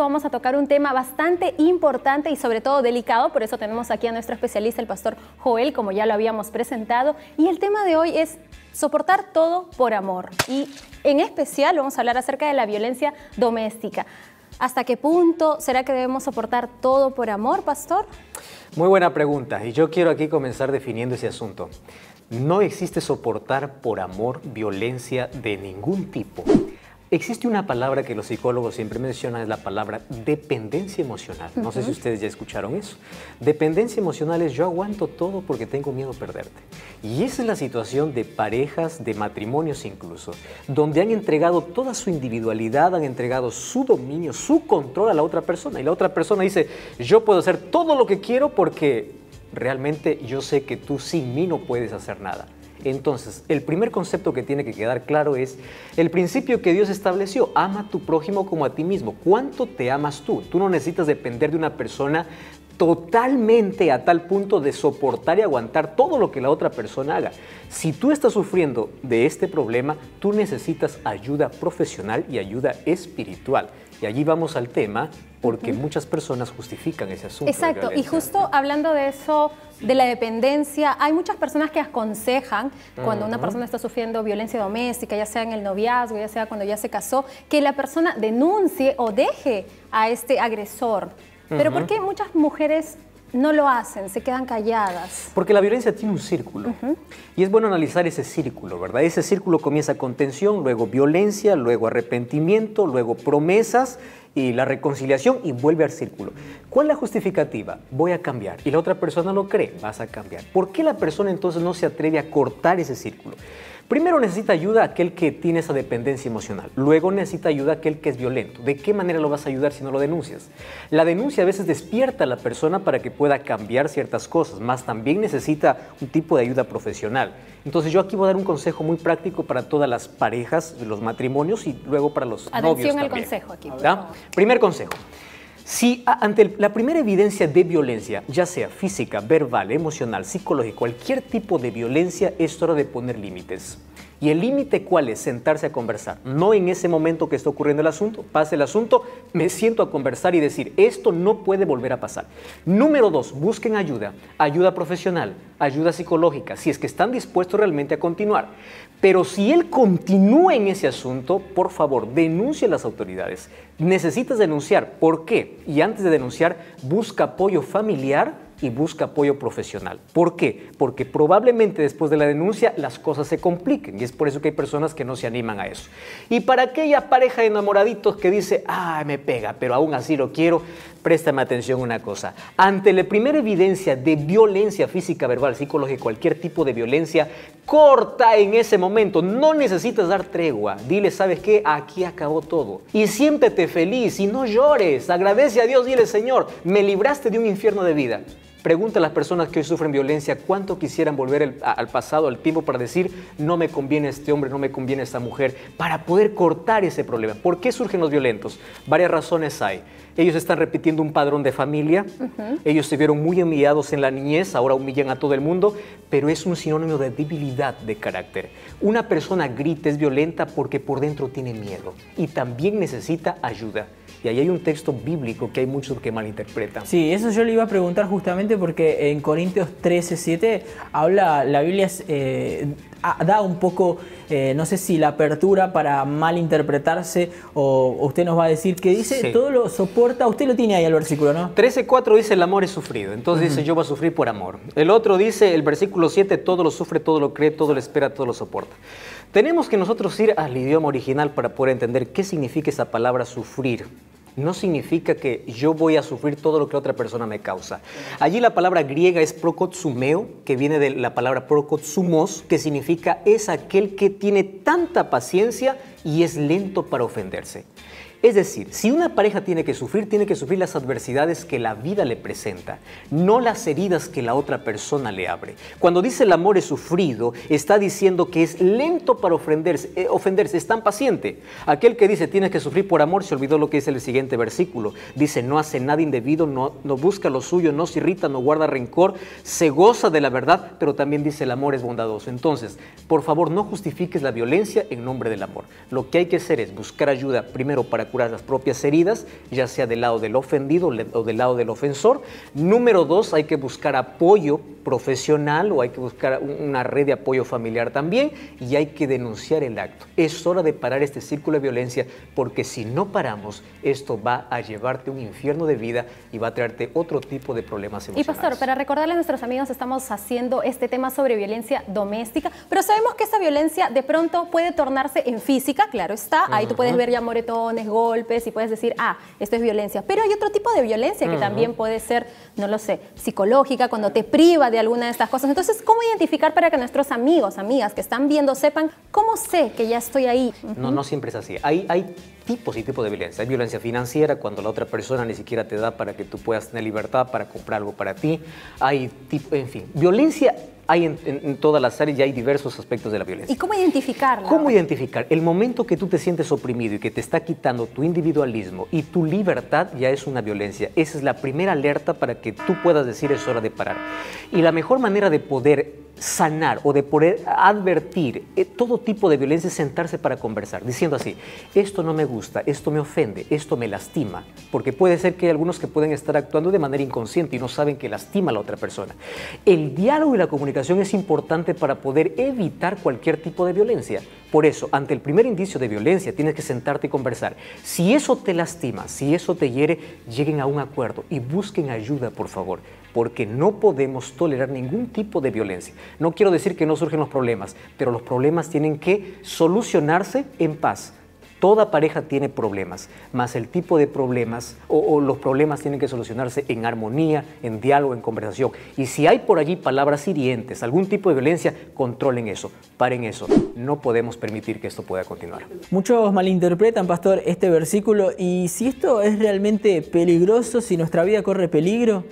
vamos a tocar un tema bastante importante y sobre todo delicado, por eso tenemos aquí a nuestro especialista, el pastor Joel, como ya lo habíamos presentado, y el tema de hoy es soportar todo por amor. Y en especial vamos a hablar acerca de la violencia doméstica. ¿Hasta qué punto será que debemos soportar todo por amor, pastor? Muy buena pregunta y yo quiero aquí comenzar definiendo ese asunto. No existe soportar por amor violencia de ningún tipo. Existe una palabra que los psicólogos siempre mencionan, es la palabra dependencia emocional. No sé si ustedes ya escucharon eso. Dependencia emocional es yo aguanto todo porque tengo miedo a perderte. Y esa es la situación de parejas, de matrimonios incluso, donde han entregado toda su individualidad, han entregado su dominio, su control a la otra persona. Y la otra persona dice, yo puedo hacer todo lo que quiero porque realmente yo sé que tú sin mí no puedes hacer nada. Entonces, el primer concepto que tiene que quedar claro es el principio que Dios estableció, ama a tu prójimo como a ti mismo. ¿Cuánto te amas tú? Tú no necesitas depender de una persona totalmente a tal punto de soportar y aguantar todo lo que la otra persona haga. Si tú estás sufriendo de este problema, tú necesitas ayuda profesional y ayuda espiritual. Y allí vamos al tema porque muchas personas justifican ese asunto. Exacto, y justo hablando de eso, de la dependencia, hay muchas personas que aconsejan cuando una persona está sufriendo violencia doméstica, ya sea en el noviazgo, ya sea cuando ya se casó, que la persona denuncie o deje a este agresor. Pero ¿por qué muchas mujeres no lo hacen, se quedan calladas. Porque la violencia tiene un círculo. Y es bueno analizar ese círculo, ¿verdad? Ese círculo comienza con tensión, luego violencia, luego arrepentimiento, luego promesas y la reconciliación y vuelve al círculo. ¿Cuál es la justificativa? Voy a cambiar. Y la otra persona lo cree, vas a cambiar. ¿Por qué la persona entonces no se atreve a cortar ese círculo? Primero necesita ayuda aquel que tiene esa dependencia emocional. Luego necesita ayuda aquel que es violento. ¿De qué manera lo vas a ayudar si no lo denuncias? La denuncia a veces despierta a la persona para que pueda cambiar ciertas cosas, más también necesita un tipo de ayuda profesional. Entonces yo aquí voy a dar un consejo muy práctico para todas las parejas, los matrimonios y luego para los Atención novios al también. consejo aquí. Primer consejo. Si ante la primera evidencia de violencia, ya sea física, verbal, emocional, psicológica, cualquier tipo de violencia, es hora de poner límites. ¿Y el límite cuál es? Sentarse a conversar. No en ese momento que está ocurriendo el asunto, pase el asunto, me siento a conversar y decir, esto no puede volver a pasar. Número dos, busquen ayuda, ayuda profesional, ayuda psicológica, si es que están dispuestos realmente a continuar. Pero si él continúa en ese asunto, por favor, denuncie a las autoridades. Necesitas denunciar. ¿Por qué? Y antes de denunciar, busca apoyo familiar y busca apoyo profesional. ¿Por qué? Porque probablemente después de la denuncia las cosas se compliquen y es por eso que hay personas que no se animan a eso. Y para aquella pareja de enamoraditos que dice, ah, me pega, pero aún así lo quiero, préstame atención una cosa. Ante la primera evidencia de violencia física, verbal, psicológica, cualquier tipo de violencia, corta en ese momento. No necesitas dar tregua. Dile, ¿sabes qué? Aquí acabó todo. Y siéntete feliz y no llores. Agradece a Dios, dile, Señor, me libraste de un infierno de vida. Pregunta a las personas que hoy sufren violencia cuánto quisieran volver el- a- al pasado, al tiempo, para decir, no me conviene este hombre, no me conviene esta mujer, para poder cortar ese problema. ¿Por qué surgen los violentos? Varias razones hay. Ellos están repitiendo un padrón de familia, ellos se vieron muy humillados en la niñez, ahora humillan a todo el mundo, pero es un sinónimo de debilidad de carácter. Una persona grita, es violenta porque por dentro tiene miedo y también necesita ayuda. Y ahí hay un texto bíblico que hay muchos que malinterpretan. Sí, eso yo le iba a preguntar justamente porque en Corintios 13, 7 habla, la Biblia es, eh, da un poco, eh, no sé si la apertura para malinterpretarse o o usted nos va a decir que dice, Sí. todo lo soporta, usted lo tiene ahí el versículo, ¿no? 13.4 dice el amor es sufrido, entonces dice yo voy a sufrir por amor. El otro dice, el versículo 7, todo lo sufre, todo lo cree, todo lo espera, todo lo soporta. Tenemos que nosotros ir al idioma original para poder entender qué significa esa palabra sufrir. No significa que yo voy a sufrir todo lo que otra persona me causa. Allí la palabra griega es prokotsumeo, que viene de la palabra prokotsumos, que significa es aquel que tiene tanta paciencia y es lento para ofenderse. Es decir, si una pareja tiene que sufrir, tiene que sufrir las adversidades que la vida le presenta, no las heridas que la otra persona le abre. Cuando dice el amor es sufrido, está diciendo que es lento para ofenderse, eh, ofenderse, es tan paciente. Aquel que dice tienes que sufrir por amor se olvidó lo que dice el siguiente versículo. Dice no hace nada indebido, no, no busca lo suyo, no se irrita, no guarda rencor, se goza de la verdad, pero también dice el amor es bondadoso. Entonces, por favor, no justifiques la violencia en nombre del amor. Lo que hay que hacer es buscar ayuda primero para curar las propias heridas, ya sea del lado del ofendido o del lado del ofensor. Número dos, hay que buscar apoyo profesional o hay que buscar una red de apoyo familiar también y hay que denunciar el acto. Es hora de parar este círculo de violencia porque si no paramos, esto va a llevarte un infierno de vida y va a traerte otro tipo de problemas emocionales. Y pastor, para recordarle a nuestros amigos, estamos haciendo este tema sobre violencia doméstica, pero sabemos que esa violencia de pronto puede tornarse en física, claro está, ahí tú puedes ver ya moretones, golpes y puedes decir, ah, esto es violencia, pero hay otro tipo de violencia que también puede ser, no lo sé, psicológica, cuando te priva de alguna de estas cosas. Entonces, ¿cómo identificar para que nuestros amigos, amigas que están viendo sepan cómo sé que ya estoy ahí? No, no siempre es así. Hay, hay tipos y tipos de violencia. Hay violencia financiera cuando la otra persona ni siquiera te da para que tú puedas tener libertad para comprar algo para ti. Hay tipo, en fin, violencia hay en, todas las áreas y hay diversos aspectos de la violencia. ¿Y cómo identificarla? ¿Cómo identificar? El momento que tú te sientes oprimido y que te está quitando tu individualismo y tu libertad ya es una violencia. Esa es la primera alerta para que tú puedas decir es hora de parar. Y la mejor manera de poder sanar o de poder advertir eh, todo tipo de violencia es sentarse para conversar, diciendo así, esto no me gusta, esto me ofende, esto me lastima, porque puede ser que hay algunos que pueden estar actuando de manera inconsciente y no saben que lastima a la otra persona. El diálogo y la comunicación es importante para poder evitar cualquier tipo de violencia. Por eso, ante el primer indicio de violencia, tienes que sentarte y conversar. Si eso te lastima, si eso te hiere, lleguen a un acuerdo y busquen ayuda, por favor porque no podemos tolerar ningún tipo de violencia. No quiero decir que no surgen los problemas, pero los problemas tienen que solucionarse en paz. Toda pareja tiene problemas, más el tipo de problemas o, los problemas tienen que solucionarse en armonía, en diálogo, en conversación. Y si hay por allí palabras hirientes, algún tipo de violencia, controlen eso, paren eso. No podemos permitir que esto pueda continuar. Muchos malinterpretan, pastor, este versículo y si esto es realmente peligroso, si nuestra vida corre peligro.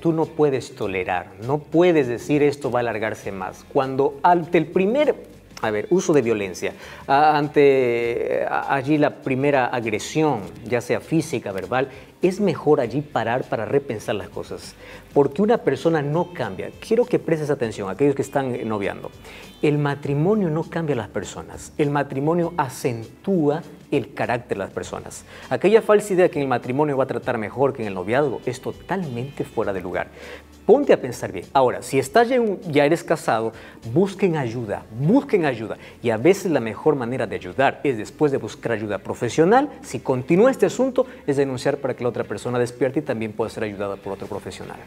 Tú no puedes tolerar, no puedes decir esto va a alargarse más. Cuando ante el primer a ver, uso de violencia. ante allí la primera agresión, ya sea física, verbal, es mejor allí parar para repensar las cosas. Porque una persona no cambia. Quiero que prestes atención, aquellos que están noviando. El matrimonio no cambia a las personas. El matrimonio acentúa el carácter de las personas. Aquella falsa idea que en el matrimonio va a tratar mejor que en el noviazgo es totalmente fuera de lugar. Ponte a pensar bien. Ahora, si estás ya, ya eres casado, busquen ayuda, busquen ayuda. Y a veces la mejor manera de ayudar es después de buscar ayuda profesional. Si continúa este asunto, es denunciar para que la otra persona despierte y también pueda ser ayudada por otro profesional.